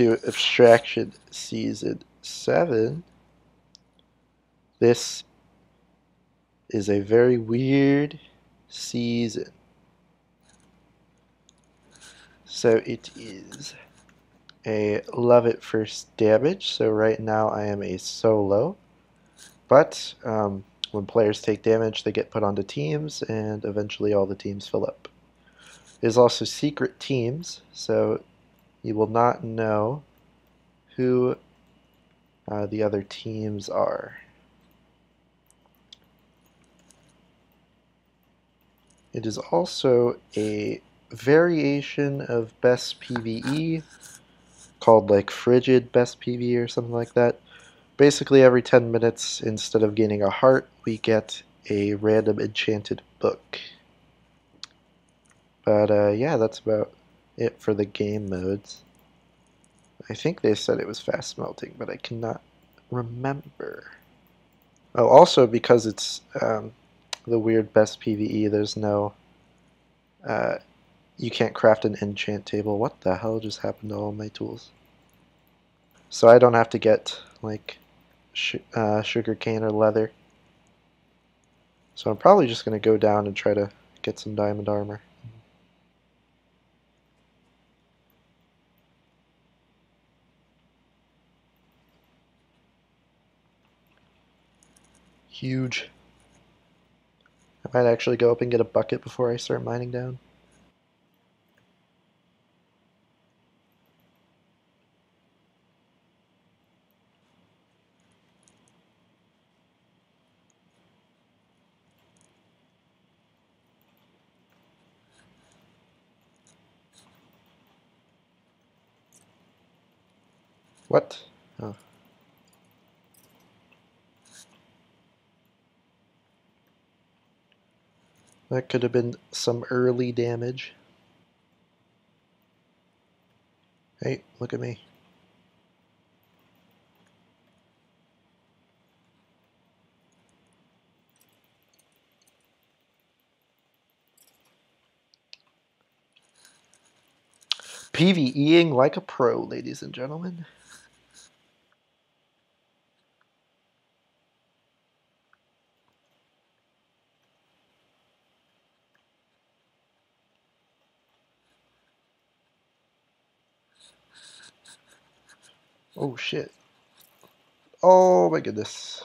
to Abstraction Season 7. This is a very weird season. So it is a love at first damage. So right now I am a solo. But um, when players take damage, they get put onto teams, and eventually all the teams fill up. There's also secret teams, so you will not know who uh, the other teams are. It is also a variation of best PvE called like frigid best PvE or something like that. Basically every 10 minutes instead of gaining a heart we get a random enchanted book. But uh, yeah that's about it for the game modes. I think they said it was fast smelting but I cannot remember. Oh also because it's um, the weird best PvE there's no uh, you can't craft an enchant table. What the hell just happened to all my tools? So I don't have to get like sh uh, sugar cane or leather. So I'm probably just going to go down and try to get some diamond armor. Huge. I might actually go up and get a bucket before I start mining down. What? Oh. That could have been some early damage. Hey, look at me. PvEing like a pro, ladies and gentlemen. Oh shit. Oh my goodness.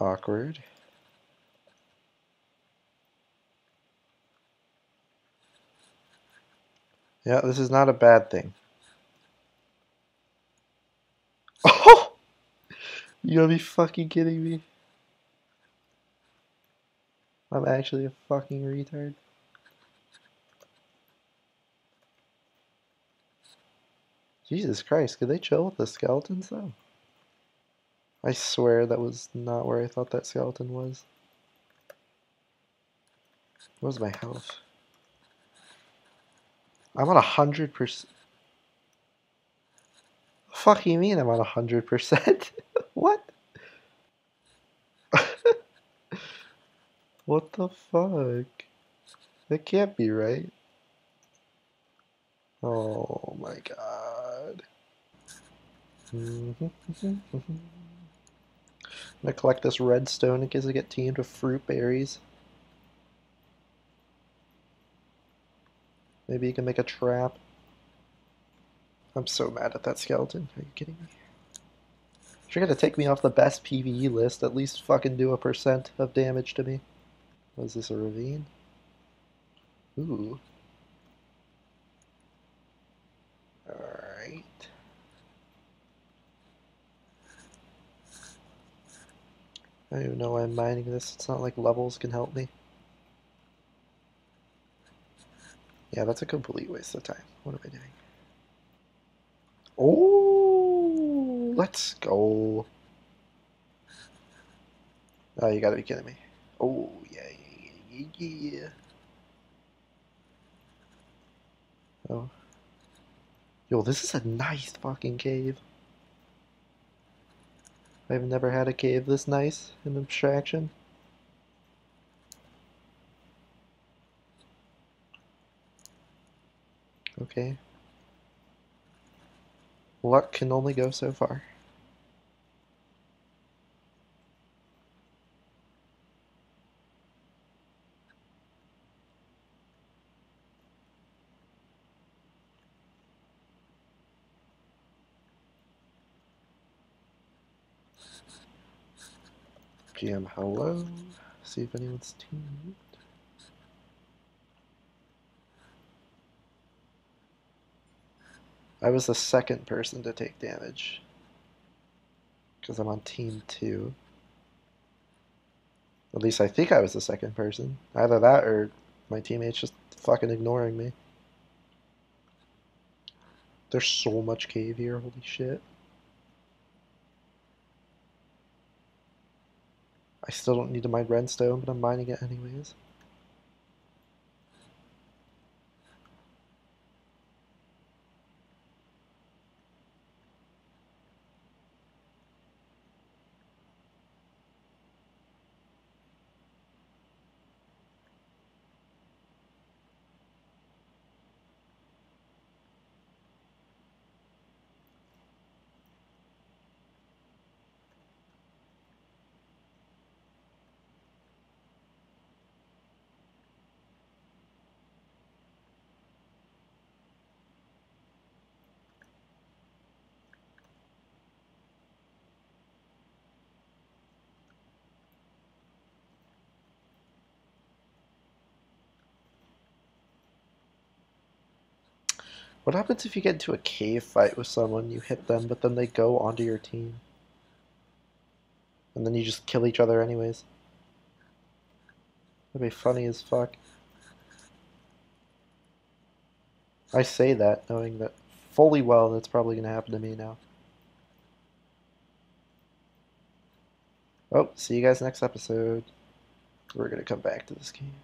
Awkward. Yeah, this is not a bad thing. Oh! You gotta be fucking kidding me. I'm actually a fucking retard. Jesus Christ, could they chill with the skeletons though? I swear that was not where I thought that skeleton was. Was my health? I'm on a hundred percent. Fuck you mean I'm on a hundred percent? What? what the fuck? That can't be right. Oh my god. I'm gonna collect this redstone in case I get teamed with Fruitberries. Maybe you can make a trap. I'm so mad at that skeleton. Are you kidding me? If you're gonna take me off the best PvE list, at least fucking do a percent of damage to me. Was this a ravine? Ooh. Alright. I don't even know why I'm mining this. It's not like levels can help me. Yeah, that's a complete waste of time. What am I doing? Oh, let's go. Oh, you gotta be kidding me. Oh, yeah, yeah, yeah, yeah. Oh. Yo, this is a nice fucking cave. I've never had a cave this nice in abstraction. Okay. Luck can only go so far. GM hello. See if anyone's teamed. I was the second person to take damage. Because I'm on team two. At least I think I was the second person. Either that or my teammates just fucking ignoring me. There's so much cave here, holy shit. I still don't need to mine redstone, but I'm mining it anyways. What happens if you get into a cave fight with someone, you hit them, but then they go onto your team? And then you just kill each other anyways. That'd be funny as fuck. I say that knowing that fully well that's probably going to happen to me now. Oh, see you guys next episode. We're going to come back to this game.